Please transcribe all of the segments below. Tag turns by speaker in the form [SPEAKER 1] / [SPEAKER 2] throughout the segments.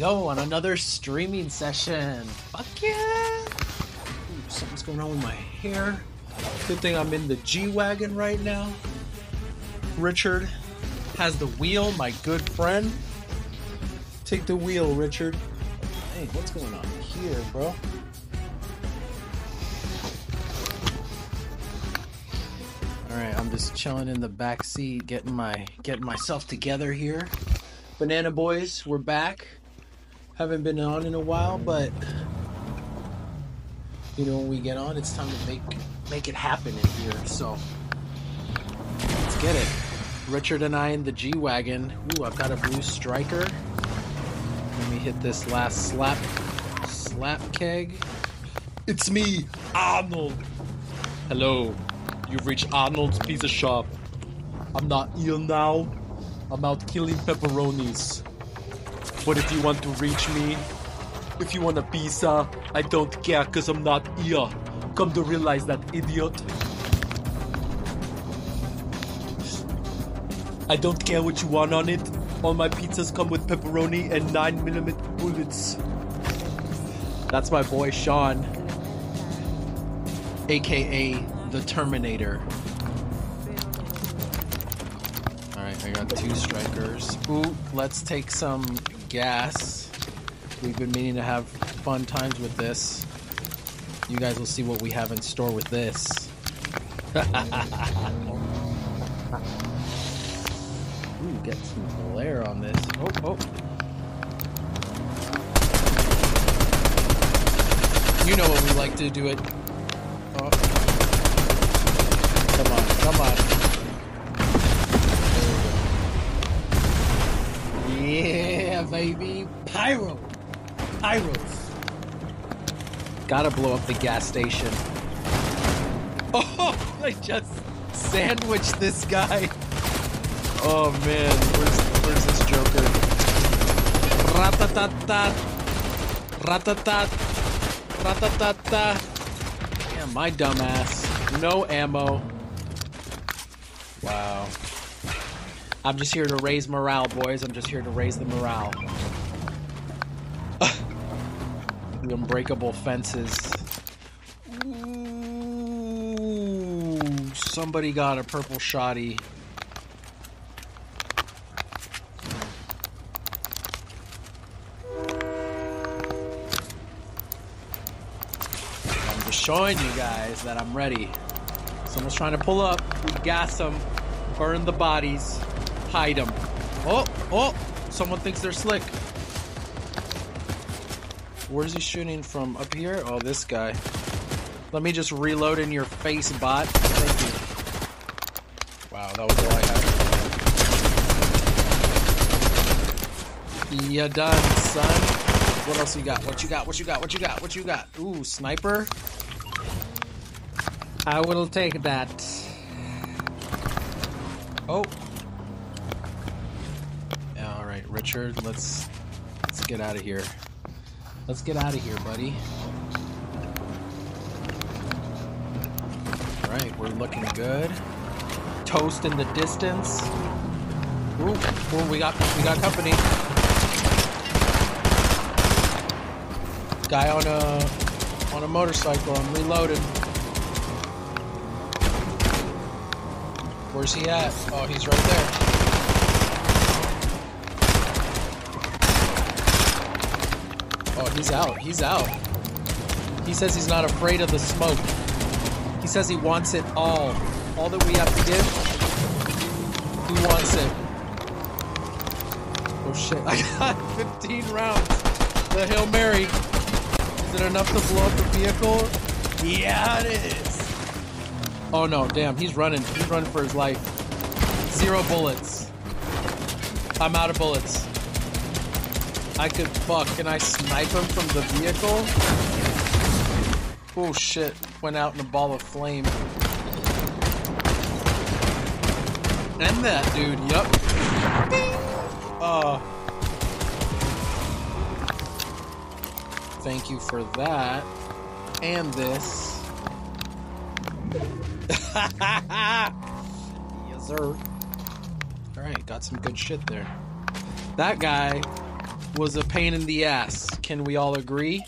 [SPEAKER 1] go on another streaming session. Fuck yeah! Ooh, something's going on with my hair. Good thing I'm in the G Wagon right now. Richard has the wheel, my good friend. Take the wheel, Richard. Hey, what's going on here, bro? All right, I'm just chilling in the back seat, getting my getting myself together here. Banana Boys, we're back. Haven't been on in a while, but you know when we get on, it's time to make make it happen in here. So let's get it. Richard and I in the G wagon. Ooh, I've got a blue striker. Let me hit this last slap slap keg. It's me, Arnold. Hello. You've reached Arnold's Pizza Shop. I'm not ill now. I'm out killing pepperonis. But if you want to reach me, if you want a pizza, I don't care cause I'm not here. Come to realize that, idiot. I don't care what you want on it. All my pizzas come with pepperoni and 9mm bullets. That's my boy Sean, aka the Terminator. Alright, I got two strikers. Ooh, let's take some gas. We've been meaning to have fun times with this. You guys will see what we have in store with this. Ooh, get some glare on this. Oh, oh. You know what we like to do it. Oh. Come on, come on. Baby. Pyro. Pyros. Gotta blow up the gas station. Oh, I just sandwiched this guy. Oh man, where's, where's this Joker? Ratatat. Ratatat. Ratatata. Damn, my dumbass. No ammo. Wow. I'm just here to raise morale, boys. I'm just here to raise the morale. the unbreakable fences. Ooh, somebody got a purple shoddy. I'm just showing you guys that I'm ready. Someone's trying to pull up. We gas them. Burn the bodies. Hide them. Oh, oh! Someone thinks they're slick. Where's he shooting from? Up here? Oh, this guy. Let me just reload in your face, bot. Thank you. Wow, that was all I had. Done, son. What else you got? What you got? What you got? What you got? What you got? Ooh, sniper.
[SPEAKER 2] I will take that.
[SPEAKER 1] Oh. Yeah, all right, Richard. Let's let's get out of here. Let's get out of here, buddy. All right, we're looking good. Toast in the distance. Ooh, ooh, we got we got company. Guy on a on a motorcycle. I'm reloading. Where's he at? Oh, he's right there. Oh, he's out. He's out. He says he's not afraid of the smoke. He says he wants it all. All that we have to give, he wants it. Oh shit, I got 15 rounds. The Hail Mary. Is it enough to blow up the vehicle? Yeah, it is. Oh no, damn, he's running. He's running for his life. Zero bullets. I'm out of bullets. I could fuck. Can I snipe him from the vehicle? Oh shit. Went out in a ball of flame. And that dude, yup. Oh. Thank you for that. And this. yes, sir. Alright, got some good shit there. That guy was a pain in the ass. Can we all agree?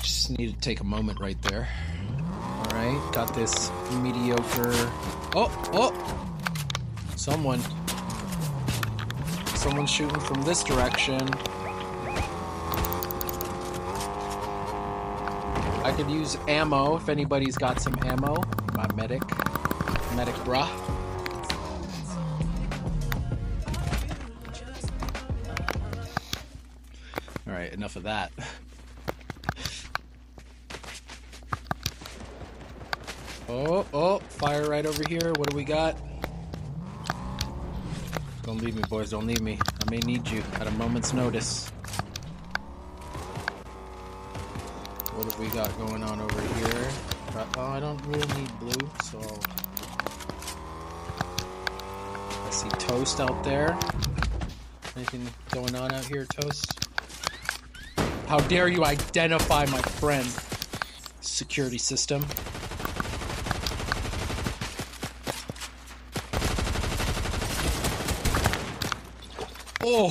[SPEAKER 1] Just need to take a moment right there. Alright, got this mediocre. Oh, oh! Someone. Someone's shooting from this direction. I could use ammo if anybody's got some ammo. My medic. Medic bruh. Alright, enough of that. Oh, oh, fire right over here. What do we got? Don't leave me, boys. Don't leave me. I may need you at a moment's notice. What have we got going on over here? Uh, oh, I don't really need blue, so... I see Toast out there. Anything going on out here, Toast? How dare you identify my friend? Security system. Oh!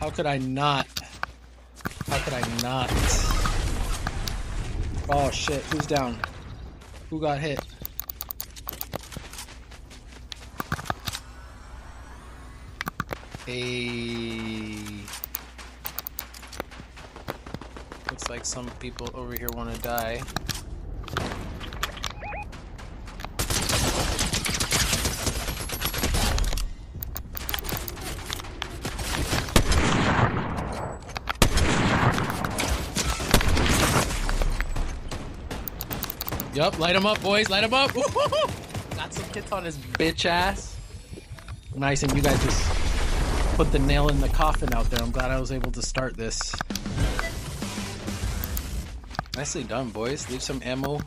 [SPEAKER 1] How could I not? How could I not? Oh shit, who's down? Who got hit? Hey. Looks like some people over here want to die. Yup, light him up, boys. Light him up. Got some hits on his bitch ass. Nice, and you guys just put the nail in the coffin out there. I'm glad I was able to start this. Nicely done, boys. Leave some ammo.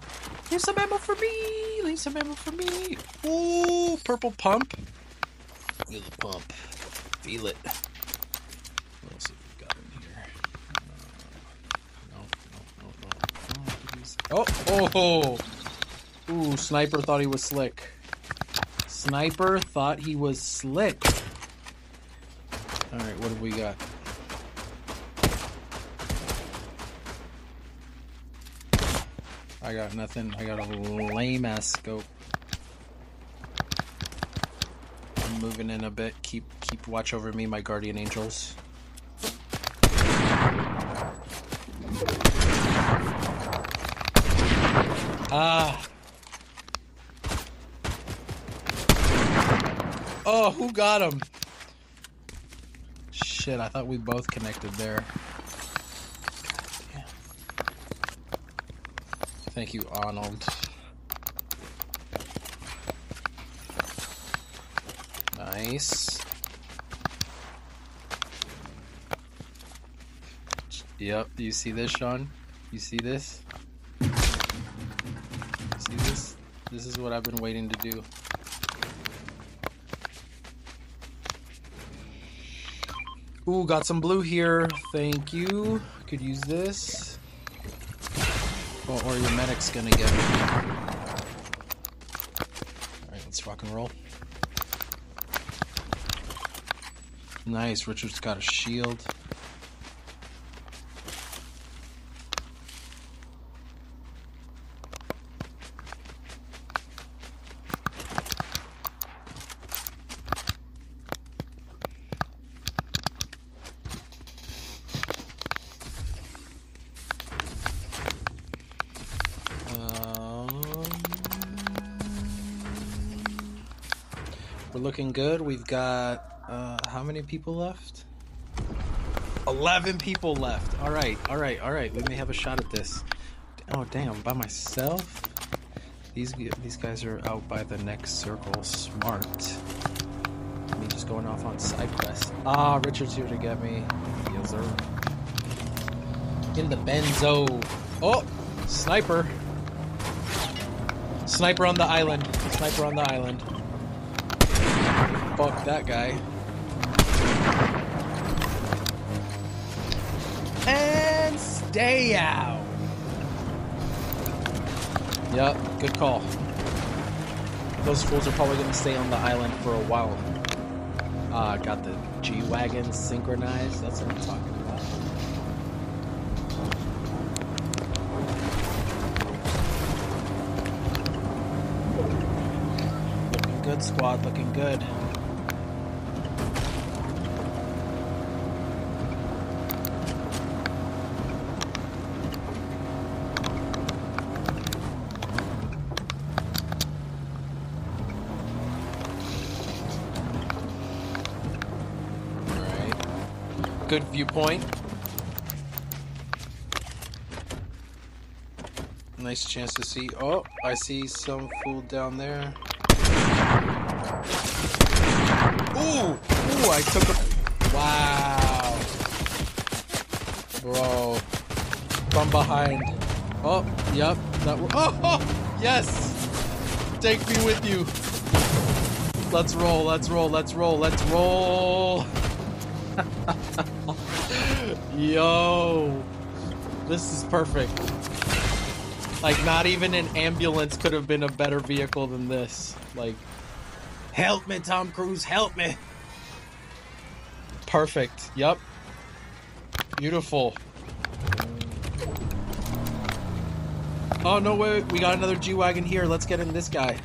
[SPEAKER 1] Leave some ammo for me. Leave some ammo for me. Ooh, purple pump. Feel the pump. Feel it. What else have we got in here? Uh, no, no, no, no. Oh, oh, oh. Ooh, sniper thought he was slick. Sniper thought he was slick. Alright, what have we got? I got nothing. I got a lame ass scope. I'm moving in a bit. Keep keep watch over me, my guardian angels. Ah. Oh, who got him? Shit, I thought we both connected there. Thank you, Arnold. Nice. Yep, do you see this, Sean? You see this? This? Is what I've been waiting to do. Ooh, got some blue here. Thank you. Could use this. Oh, or your medic's gonna get me. Alright, let's rock and roll. Nice, Richard's got a shield. We're looking good. We've got uh, how many people left? Eleven people left. All right, all right, all right. We may have a shot at this. Oh damn! By myself. These these guys are out by the next circle. Smart. Me just going off on side quest. Ah, Richard's here to get me. Yes, sir. In the benzo. Oh, sniper. Sniper on the island. Sniper on the island. Fuck that guy. And stay out. Yep, good call. Those fools are probably gonna stay on the island for a while. Ah, got the G-Wagon synchronized. That's what I'm talking about. Looking good, squad. Looking good. Good viewpoint. Nice chance to see. Oh, I see some fool down there. Ooh! Ooh, I took a. Wow. Bro. From behind. Oh, yep. That oh, oh! Yes! Take me with you. Let's roll, let's roll, let's roll, let's roll. Yo. This is perfect. Like, not even an ambulance could have been a better vehicle than this. Like, help me, Tom Cruise, help me. Perfect. Yep. Beautiful. Oh, no, wait. We got another G Wagon here. Let's get in this guy.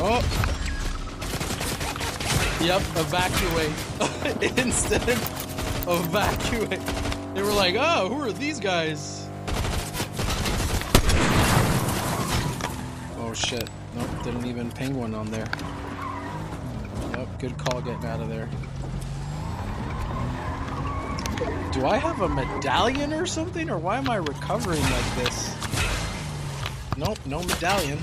[SPEAKER 1] Oh. Yep, evacuate. Instant evacuate. They were like, oh, who are these guys? Oh shit. Nope, didn't even one on there. Yep, good call getting out of there. Do I have a medallion or something, or why am I recovering like this? Nope, no medallion.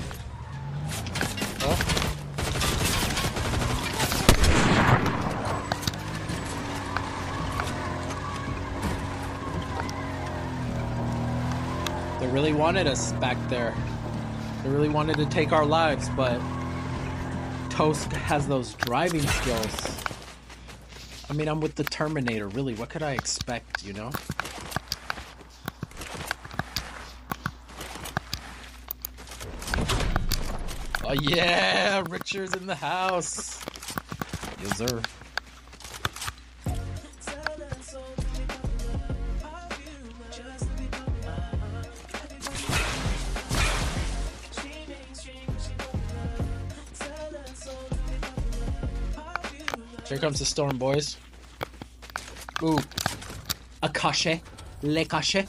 [SPEAKER 1] They really wanted us back there. They really wanted to take our lives, but Toast has those driving skills. I mean, I'm with the Terminator. Really, what could I expect, you know? Oh, yeah! Richard's in the house! Yes, sir. Here comes the storm, boys. Ooh. Akashe. Lekashe.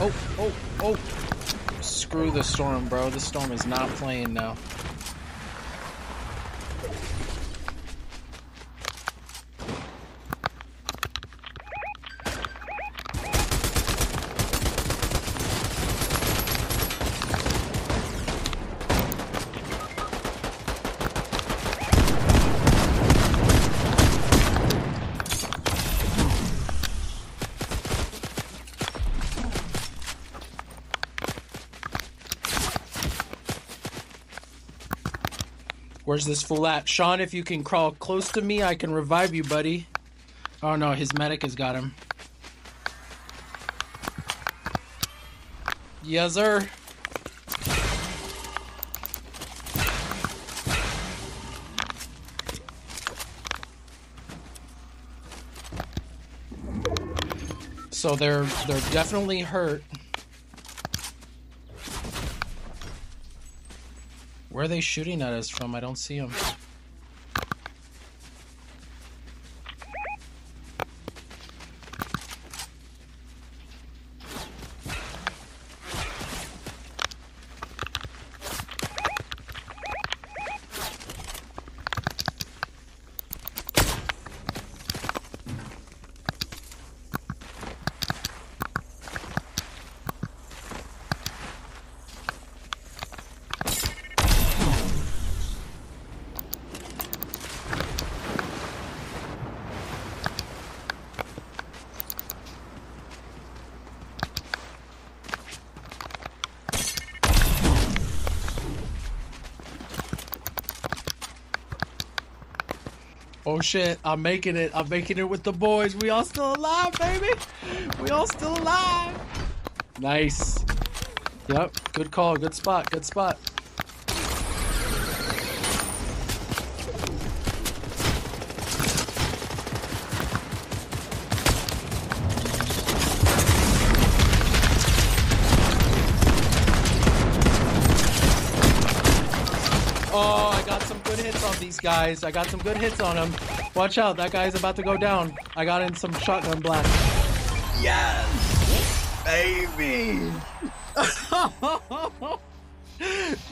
[SPEAKER 1] Oh, oh, oh. Screw the storm, bro. The storm is not playing now. Where's this fool at? Sean, if you can crawl close to me, I can revive you, buddy. Oh no, his medic has got him. Yes, sir. So they're they're definitely hurt. Where are they shooting at us from? I don't see them. Oh shit, I'm making it. I'm making it with the boys. We all still alive, baby. We all still alive. Nice. Yep, good call, good spot, good spot. Hits on these guys. I got some good hits on them. Watch out, that guy's about to go down. I got in some shotgun blast.
[SPEAKER 2] Yes, baby.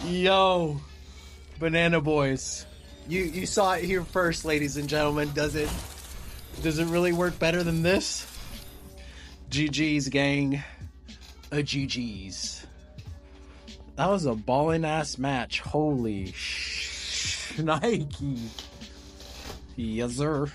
[SPEAKER 1] Yo, Banana Boys.
[SPEAKER 2] You you saw it here first, ladies and gentlemen. Does it?
[SPEAKER 1] Does it really work better than this? GG's, gang. A GG's. That was a ballin' ass match. Holy sh- Nike. Yes, sir.